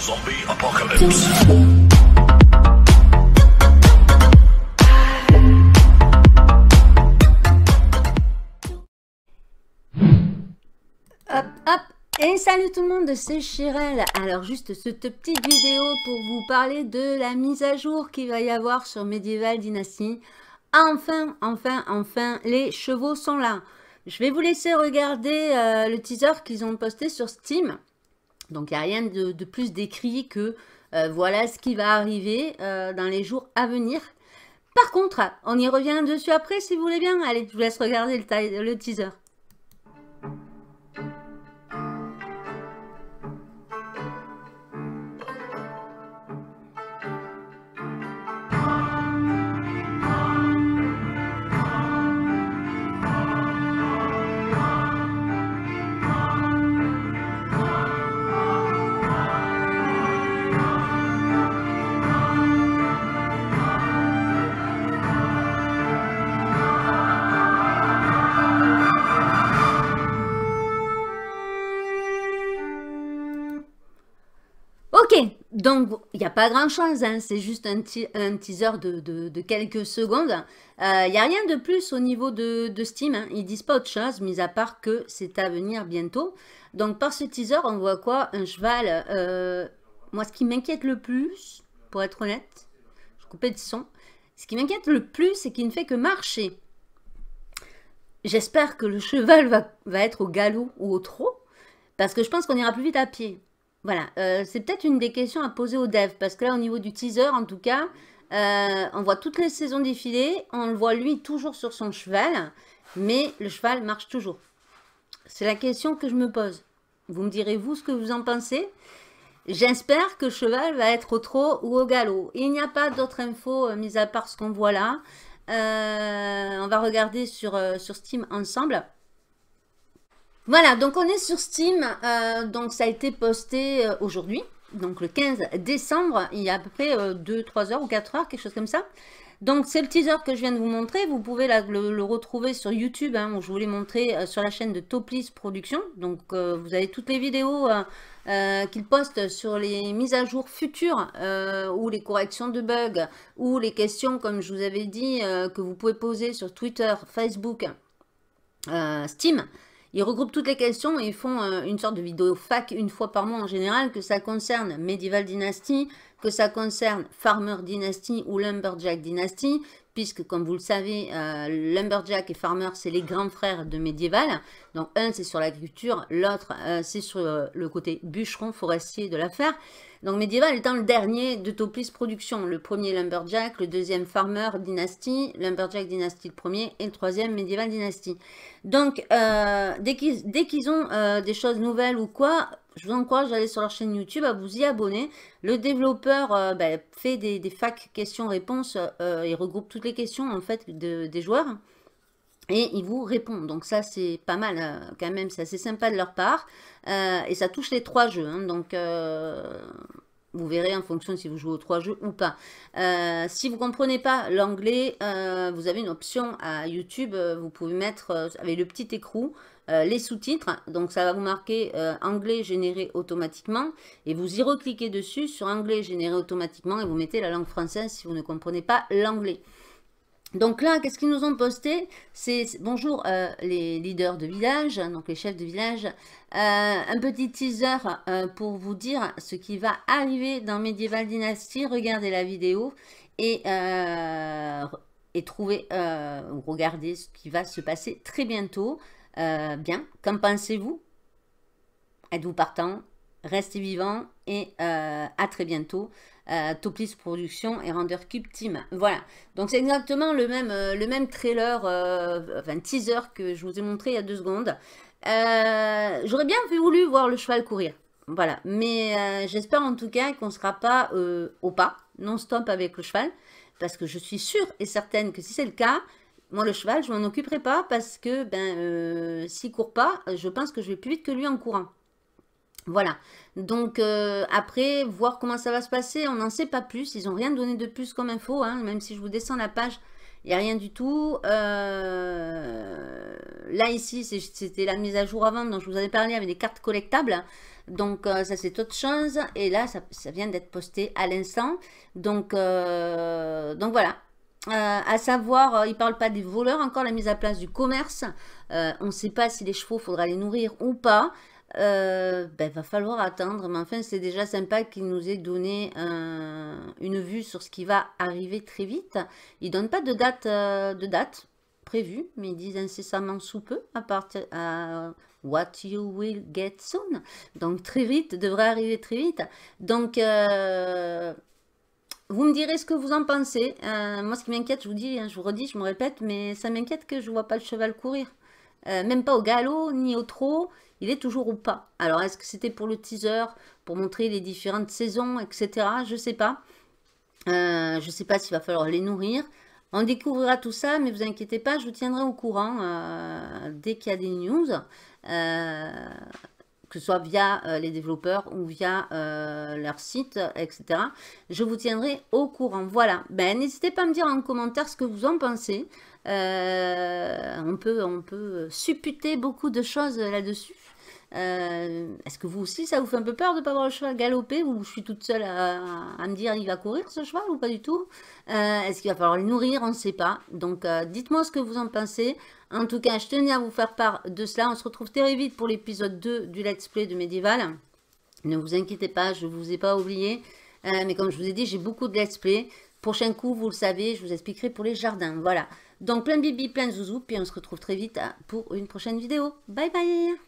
Zombie Apocalypse. Hop, hop Et salut tout le monde, c'est Chirel. Alors juste cette petite vidéo pour vous parler de la mise à jour qu'il va y avoir sur Medieval Dynasty. Enfin, enfin, enfin, les chevaux sont là. Je vais vous laisser regarder euh, le teaser qu'ils ont posté sur Steam. Donc il n'y a rien de, plus décrit que euh, voilà ce qui va arriver euh, dans les jours à venir. Par contre, on y revient dessus après si vous voulez bien. Allez, je vous laisse regarder le teaser. Donc il n'y a pas grand chose, c'est juste un, teaser de, quelques secondes. Il n'y a rien de plus au niveau de, Steam, hein. ils disent pas autre chose, mis à part que c'est à venir bientôt. Donc par ce teaser, on voit quoi? Un cheval. euh, moi, ce qui m'inquiète le plus, pour être honnête, je coupais le son, ce qui m'inquiète le plus, c'est qu'il ne fait que marcher. J'espère que le cheval va, va être au galop ou au trot, parce que je pense qu'on ira plus vite à pied. Voilà, euh, c'est peut-être une des questions à poser aux devs, parce que là, au niveau du teaser, en tout cas, euh, on voit toutes les saisons défiler, on le voit lui toujours sur son cheval, mais le cheval marche toujours. C'est la question que je me pose. Vous me direz, vous, ce que vous en pensez J'espère que cheval va être au trot ou au galop. Il n'y a pas d'autres infos, euh, mis à part ce qu'on voit là. On va regarder sur Steam ensemble. Voilà, donc on est sur Steam, euh, donc ça a été posté euh, aujourd'hui, donc le 15 décembre, il y a à peu près euh, 2, 3 heures ou 4 heures, quelque chose comme ça. Donc c'est le teaser que je viens de vous montrer, vous pouvez le, retrouver sur YouTube, hein, où je vous l'ai montré euh, sur la chaîne de Toplis Production, donc euh, vous avez toutes les vidéos euh, euh, qu'il poste sur les mises à jour futures, euh, ou les corrections de bugs, ou les questions, comme je vous avais dit, euh, que vous pouvez poser sur Twitter, Facebook, euh, Steam. Ils regroupent toutes les questions et ils font euh, une sorte de vidéo fac une fois par mois en général, que ça concerne Medieval Dynasty, que ça concerne Farmer Dynasty ou Lumberjack Dynasty, puisque comme vous le savez, euh, Lumberjack et Farmer, c'est les grands frères de Medieval. Donc un, c'est sur l'agriculture, l'autre, euh, c'est sur le côté bûcheron forestier de l'affaire. Donc Medieval étant le dernier de Toplis Production, le premier Lumberjack, le deuxième Farmer Dynasty, Lumberjack Dynasty le premier et le troisième Medieval Dynasty. Donc euh, dès qu'ils ont euh, des choses nouvelles ou quoi, je vous encourage à sur leur chaîne YouTube, à vous y abonner. Le développeur euh, ben, fait des, des facs questions-réponses, il regroupe toutes les questions en fait de- des joueurs et ils vous répondent. Donc ça, c'est pas mal euh, quand même, c'est assez sympa de leur part. Euh, et ça touche les trois jeux. hein. donc euh, vous verrez en fonction si vous jouez aux trois jeux ou pas. Si vous comprenez pas l'anglais, vous avez une option à YouTube. vous pouvez mettre avec le petit écrou les sous-titres. Donc ça va vous marquer anglais généré automatiquement. Et vous y recliquez dessus sur anglais généré automatiquement et vous mettez la langue française si vous ne comprenez pas l'anglais. Donc là, qu'est-ce qu'ils nous ont posté? C'est bonjour euh, les leaders de village, donc les chefs de village. Euh, un petit teaser euh, pour vous dire ce qui va arriver dans Medieval Dynasty. Regardez la vidéo et, trouvez ou regardez ce qui va se passer très bientôt. Bien, qu'en pensez-vous? Êtes-vous partant? Restez vivant? Et euh, à très bientôt. Euh, Toplis Production et Render Cube Team. Voilà. Donc c'est exactement le même, euh, le même trailer, euh, enfin teaser que je vous ai montré il y a deux secondes. J'aurais bien voulu voir le cheval courir. Voilà. Mais j'espère en tout cas qu'on ne sera pas au pas, non-stop avec le cheval. Parce que je suis sûre et certaine que si c'est le cas, moi le cheval, je m'en occuperai pas parce que ben, s'il court pas, je pense que je vais plus vite que lui en courant. Voilà. Donc euh, après, voir comment ça va se passer, on n'en sait pas plus. Ils n'ont rien donné de plus comme info, hein, même si je vous descends la page, il n'y a rien du tout. Euh, Là ici, c'était la mise à jour avant dont je vous avais parlé avec des cartes collectables. Donc, ça, c'est autre chose. Et là, ça, vient d'être posté à l'instant. Donc, voilà. à savoir, il ne parle pas des voleurs, encore la mise à place du commerce. on ne sait pas si les chevaux, faudra les nourrir ou pas. Euh, ben, va falloir attendre. Mais enfin, c'est déjà sympa qu'il nous ait donné une vue sur ce qui va arriver très vite. Il donne pas de date, euh, de date prévue, mais ils disent incessamment sous peu à partir à what you will get soon. Donc très vite, devrait arriver très vite. Donc euh, vous me direz ce que vous en pensez. Euh, moi, ce qui m'inquiète, je vous dis, hein, je vous redis, je me répète, mais ça m'inquiète que je vois pas le cheval courir. Même pas au galop, ni au trot il est toujours ou pas. Alors, est-ce que c'était pour le teaser, pour montrer les différentes saisons, etc. Je ne sais pas. Euh, je ne sais pas s'il va falloir les nourrir. On découvrira tout ça, mais vous inquiétez pas, je vous tiendrai au courant euh, dès qu'il y a des news, euh, que ce soit via les développeurs ou via leur site, etc. Je vous tiendrai au courant. Voilà, ben, n'hésitez pas à me dire en commentaire ce que vous en pensez. on, peut, on peut supputer beaucoup de choses là-dessus. Euh, est-ce que vous aussi, ça vous fait un peu peur de ne pas voir le cheval galoper ou je suis toute seule à, me dire il va courir ce cheval ou pas du tout? Euh, Est-ce qu'il va falloir le nourrir? On ne sait pas. Donc euh, dites-moi ce que vous en pensez. En tout cas, je tenais à vous faire part de cela. On se retrouve très vite pour l'épisode 2 du Let's Play de Medieval. Ne vous inquiétez pas, je ne vous ai pas oublié. mais comme je vous ai dit, j'ai beaucoup de Let's Play. Prochain coup, vous le savez, je vous expliquerai pour les jardins. Voilà. Donc plein de bibi, plein de zouzou. Puis on se retrouve très vite pour une prochaine vidéo. Bye bye